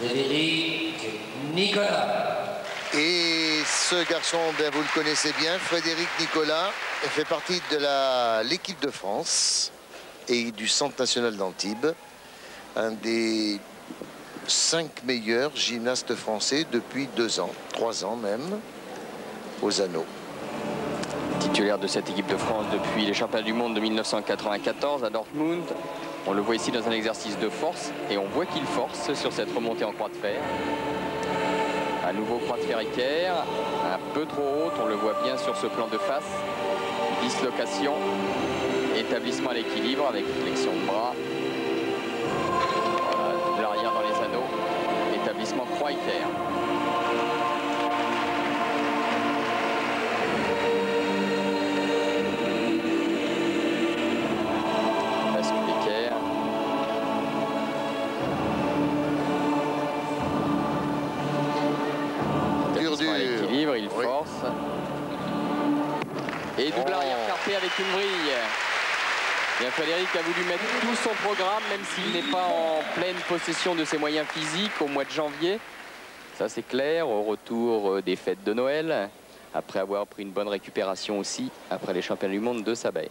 Frédéric Nicolas. Et ce garçon, ben, vous le connaissez bien, Frédéric Nicolas, fait partie de l'équipe de France et du Centre national d'Antibes, un des cinq meilleurs gymnastes français depuis deux ans, trois ans même, aux anneaux. Titulaire de cette équipe de France depuis les championnats du monde de 1994 à Dortmund. On le voit ici dans un exercice de force et on voit qu'il force sur cette remontée en croix de fer. À nouveau croix de fer équerre, un peu trop haute, on le voit bien sur ce plan de face. Dislocation, établissement à l'équilibre avec flexion de bras. Et double arrière frappé avec une brille. Bien, Frédéric a voulu mettre tout son programme, même s'il n'est pas en pleine possession de ses moyens physiques au mois de janvier. Ça, c'est clair, au retour euh, des fêtes de Noël, après avoir pris une bonne récupération aussi, après les championnats du monde de Sabaye.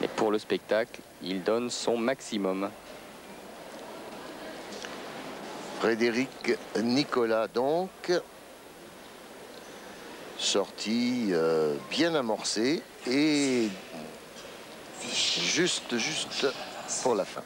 Mais pour le spectacle, il donne son maximum. Frédéric Nicolas, donc, sortie euh, bien amorcée et juste, juste pour la fin.